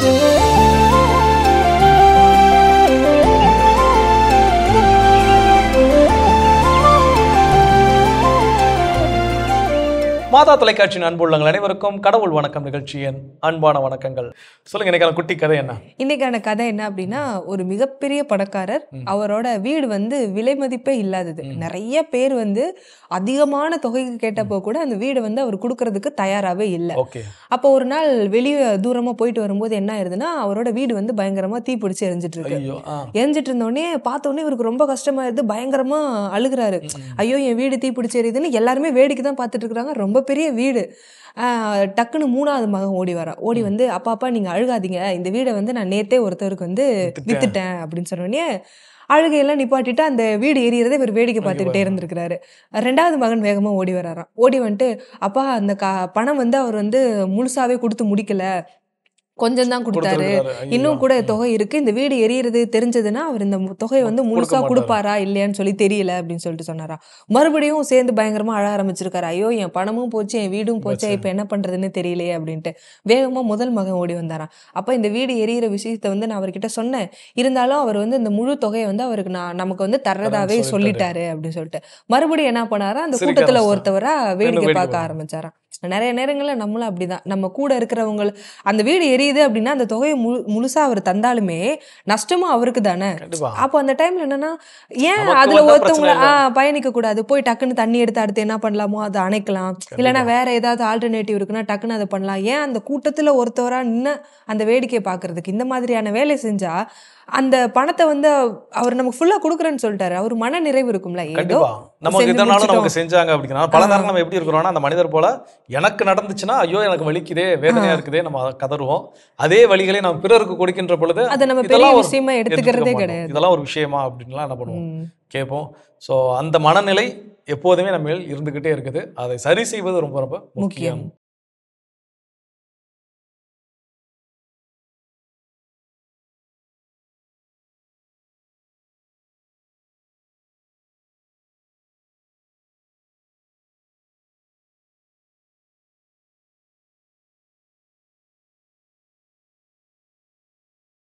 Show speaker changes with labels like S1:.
S1: Thank you. மாதா தொலைக்காட்சியின் அன்புள்ளங்கள் அனைவருக்கும் கடவுள் வணக்கம் நிகழ்ச்சியின் அன்பான வணக்கங்கள். சொல்லுங்க இன்னைக்கான குட்டி கதை என்ன?
S2: இன்னைக்கான கதை என்ன அப்படின்னா ஒரு மிகப்பெரிய பணக்காரர் அவரோட வீடு வந்து விலை மதிப்பே இல்லாதது. நிறைய பேர் வந்து அதிகமான தொகைக்கு கேட்டப்போ கூட அந்த வீடு வந்து அவர் கொடுக்கறதுக்கு தயாராகவே இல்லை.
S1: ஓகே.
S2: அப்போ ஒரு நாள் வெளியே தூரமா போயிட்டு வரும்போது என்ன ஆயிருதுன்னா அவரோட வீடு வந்து பயங்கரமா தீப்பிடிச்சு எரிஞ்சிட்டு இருக்கு எரிஞ்சிட்டு இருந்தோடனே பார்த்த உடனே இவருக்கு ரொம்ப கஷ்டமாயிருது பயங்கரமா அழுகுறாரு. ஐயோ என் வீடு தீப்பிடிச்சு எரியுதுன்னு எல்லாருமே வேடிக்கை தான் பார்த்துட்டு இருக்காங்க ரொம்ப பெரிய வீடு. டக்குன்னு மூணாவது மகன் ஓடி வரான் ஓடி வந்து அப்பா அப்பா நீங்க அழுகாதீங்க. இந்த வீடை வந்து நான் நேத்தே ஒருத்தருக்கு வந்து வித்துட்டேன். அப்படின்னு சொன்னோடனே அழுகையெல்லாம் நிப்பாட்டிட்டு அந்த வீடு எரியறதை இவர் வேடிக்கை பார்த்துக்கிட்டே இருந்திருக்கிறாரு. ரெண்டாவது மகன் வேகமா ஓடி வராராம். ஓடி வந்துட்டு அப்பா அந்த கா பணம் வந்து அவர் வந்து முழுசாவே கொடுத்து முடிக்கல. கொஞ்சம் தான் கொடுத்தாரு. இன்னும் கூட தொகை இருக்கு. இந்த வீடு எரியறது தெரிஞ்சதுன்னா அவர் இந்த தொகையை வந்து முழுசா. கொடுப்பாரா இல்லையான்னு சொல்லி தெரியல அப்படின்னு சொல்லிட்டு சொன்னாரா. மறுபடியும் சேர்ந்து பயங்கரமா அழ ஆரம்பிச்சிருக்காரு. ஐயோ என் பணமும் போச்சு என் வீடும் போச்சு. இப்ப என்ன பண்றதுன்னு தெரியலையே அப்படின்ட்டு வேகமா முதல் மகன் ஓடி வந்தாராம். அப்ப இந்த வீடு எரியிற விஷயத்த வந்து நான் அவர்கிட்ட சொன்னேன். இருந்தாலும் அவர் வந்து இந்த முழு தொகையை வந்து அவருக்கு நான் நமக்கு வந்து தர்றதாவே
S1: சொல்லிட்டாரு.
S2: அப்படின்னு சொல்லிட்டு மறுபடியும் என்ன பண்ணாரா? அந்த கூட்டத்துல? ஒருத்தவரா வேடிக்கை
S1: வேடிக்கை
S2: பார்க்க ஆரம்பிச்சாராம். நிறைய நேரங்கள்ல நம்மளும் அப்படிதான். நம்ம கூட இருக்கிறவங்க அந்த வீடு எரியுது அப்படின்னா அந்த தொகையை முழு முழுசா அவர் தந்தாலுமே நஷ்டமும் அவருக்கு தானே. அப்போ அந்த டைம்ல என்னன்னா ஏன் அதுல ஒருத்தவங்கள பயணிக்க கூடாது. போய் டக்குன்னு தண்ணி எடுத்து அடுத்து என்ன பண்ணலாமோ அதை அணைக்கலாம். இல்லைன்னா வேற ஏதாவது ஆல்டர்னேட்டிவ் இருக்குன்னா டக்குன்னு அதை பண்ணலாம். ஏன் அந்த கூட்டத்துல ஒருத்தவரா நின்னு அந்த வேடிக்கையை பாக்குறதுக்கு இந்த மாதிரியான வேலை செஞ்சா அந்த பணத்தை வந்து அவர் நமக்கு ஃபுல்லா கொடுக்குறேன்னு சொல்லிட்டாரு. அவர் மன நிறைவு இருக்கும்ல. ஏதோ
S1: நமக்கு
S2: செஞ்சு
S1: இதனால
S2: முடிச்சிட்டோம்.
S1: நமக்கு செஞ்சாங்க அப்படின்னா பல நேரம் நம்ம எப்படி இருக்கிறோம்னா அந்த மனிதர் போல எனக்கு நடந்துச்சுன்னா ஐயோ எனக்கு வலிக்குதே வேதனையா இருக்குதே நம்ம கதறுவோம். அதே வழிகளை நம்ம பிறருக்கு கொடுக்கின்ற பொழுது இதெல்லாம் ஒரு-
S2: விஷயமா
S1: எடுத்துக்க
S2: எடுத்துக்கிறதே
S1: மாட்டோம்.
S2: கிடையாது.
S1: இதெல்லாம் ஒரு விஷயமா அப்படின்லாம் என்ன பண்ணுவோம். கேட்போம். ஸோ அந்த மனநிலை எப்போதுமே நம்ம இருந்துகிட்டே இருக்குது. அதை சரி செய்வது ரொம்ப ரொம்ப
S2: முக்கியம்.